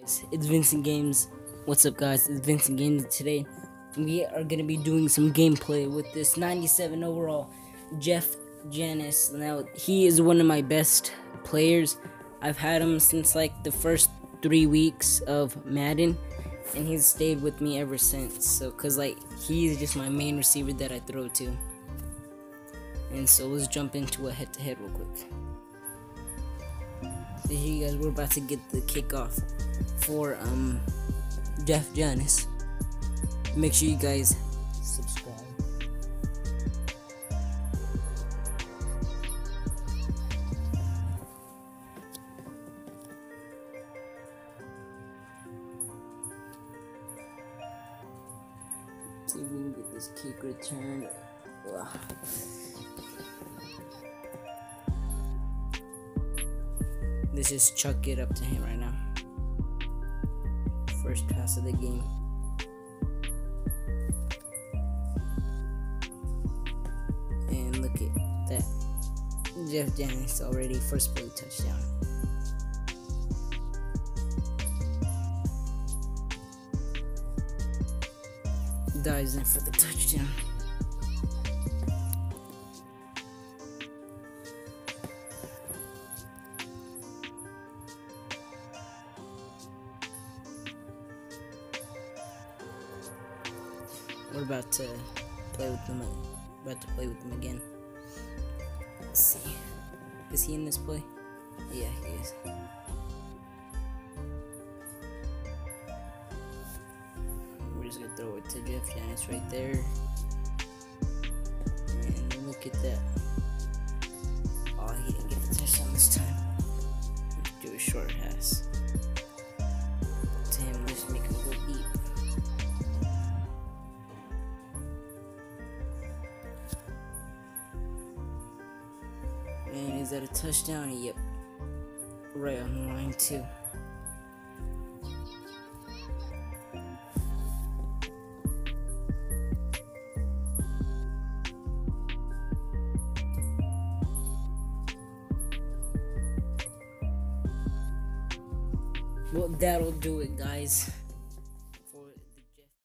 guys, it's Vincent Games. What's up, guys? It's Vincent Games. Today, we are gonna be doing some gameplay with this 97 overall Jeff Janis. Now, he is one of my best players. I've had him since like the first three weeks of Madden, and he's stayed with me ever since. So, cause like he's just my main receiver that I throw to. And so let's jump into a head-to-head real quick. Here you guys, we're about to get the kickoff for um Jeff Janis. Make sure you guys subscribe. See if we can get this kick returned. Ugh. Let's just chuck it up to him right now. First pass of the game. And look at that. Jeff Janis already first play touchdown. Dives in for the touchdown. We're about to play with them. About to play with them again. Let's see. Is he in this play? Yeah, he is. We're just gonna throw it to Jeff Janis right there. And look at that. Is that a touchdown? Yep. Right on the line, too. Well, that'll do it, guys.